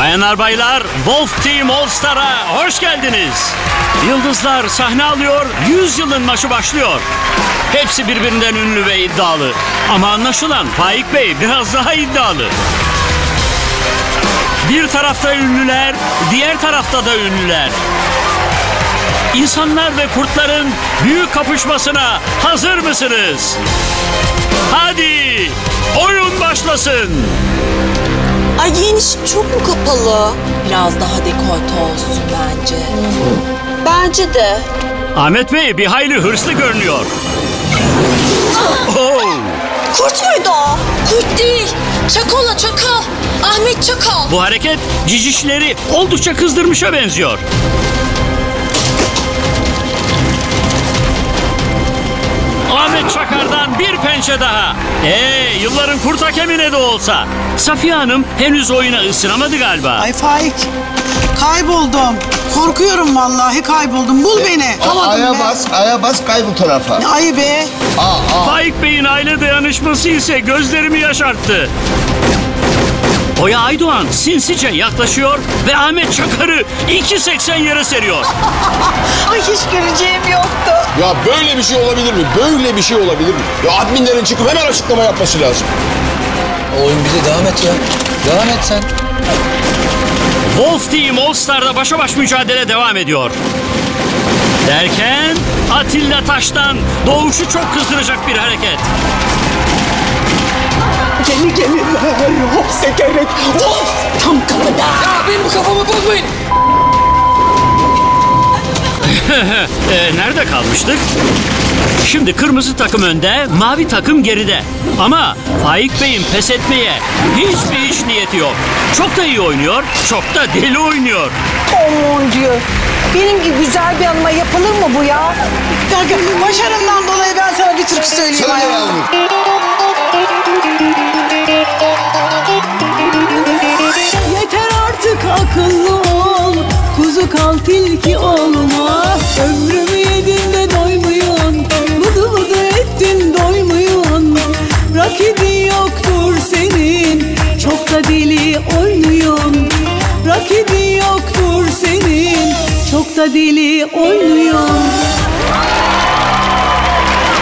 Bayanlar baylar Wolf Team All Star'a hoş geldiniz. Yıldızlar sahne alıyor, 100 yılın maçı başlıyor. Hepsi birbirinden ünlü ve iddialı. Ama anlaşılan Faik Bey biraz daha iddialı. Bir tarafta ünlüler, diğer tarafta da ünlüler. İnsanlar ve kurtların büyük kapışmasına hazır mısınız? Hadi oyun başlasın. Ay giyinişim çok mu kapalı? Biraz daha dekolte olsun bence. Bence de. Ahmet Bey bir hayli hırslı görünüyor. Oh, Kurt muydu o? Kurt değil. Çakola çakal. Ahmet Çakal. bu hareket cicişleri oldukça kızdırmışa benziyor. Pençe daha. Ee, yılların kurt hakemine de olsa. Safiye Hanım henüz oyuna ısınamadı galiba. Ay Faik. Kayboldum. Korkuyorum vallahi kayboldum. Bul beni. Bulamadım Aya be. bas, aya bas kay bu tarafa. Ay be. Aa, aa. Faik Bey'in aile dayanışması ise gözlerimi yaşarttı. Oya Aydoğan sinsice yaklaşıyor ve Ahmet Çakar'ı 2.80 yere seriyor. Ay hiç göreceğim yoktu. Ya böyle bir şey olabilir mi? Böyle bir şey olabilir mi? Ya adminlerin çıkıp hemen açıklama yapması lazım. Oyun bize devam et ya. Devam et sen. Wolf Team All Star'da başa baş mücadele devam ediyor. Derken Atilla Taş'tan Doğuş'u çok kızdıracak bir hareket. Geli gelirler. Hop sekerek. Of. Tam kapıda. Ya benim kafamı bozmayın. Ee, nerede kalmıştık? Şimdi kırmızı takım önde, mavi takım geride. Ama Faik Bey'in pes etmeye hiçbir iş niyeti yok. Çok da iyi oynuyor, çok da deli oynuyor. Aman diyor. Benim gibi güzel bir hanıma yapılır mı bu ya? Başarımdan dolayı ben sana bir türkü söyleyeyim. Söyle yavrum. Akıllı ol Kuzu kal tilki olma Ömrümü yedin de doymuyorsun Vıdı vıdı ettin doymuyorsun Rakibin yoktur senin Çok da deli oynuyorsun Rakibin yoktur senin Çok da deli oynuyorsun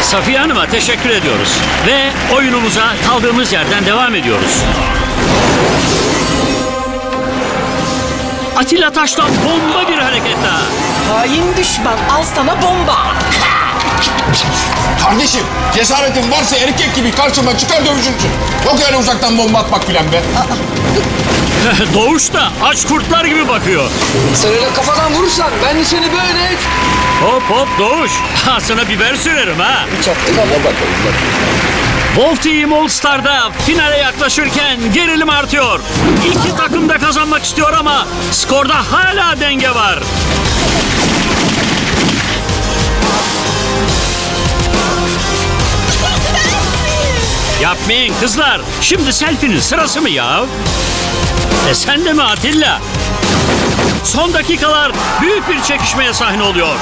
Safiye Hanım'a teşekkür ediyoruz. Ve oyunumuza kaldığımız yerden devam ediyoruz. Atilla Taş'tan bomba bir hareket daha. Hain düşman al sana bomba. Kardeşim cesaretin varsa erkek gibi karşıma çıkar dövüşürsün. Yok öyle uzaktan bomba atmak filan be. Doğuş da aç kurtlar gibi bakıyor. Sen öyle kafadan vurursan ben de seni böyle Hop hop Doğuş. Ha, sana biber sürerim ha. çaktık ama bak. Wolf Team All Star'da finale yaklaşırken gerilim artıyor. İki takım da kazanmak istiyor ama skorda hala denge var. Yapmayın kızlar. Şimdi selfie'nin sırası mı ya? E sen de mi Atilla? Son dakikalar büyük bir çekişmeye sahne oluyor.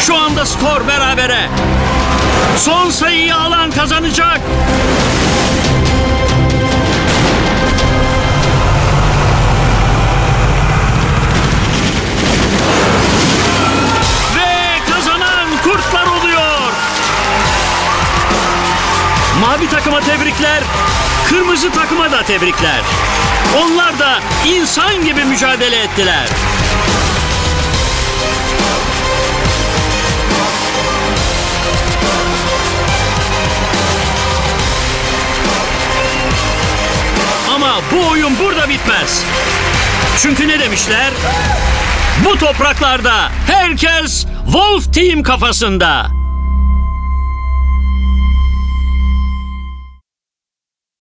Şu anda skor berabere. Son sayıyı alan kazanacak. Ve kazanan kurtlar oluyor. Mavi takıma tebrikler. Kırmızı takıma da tebrikler. Onlar da insan gibi mücadele ettiler. Bu oyun burada bitmez. Çünkü ne demişler? Bu topraklarda herkes Wolf Team kafasında.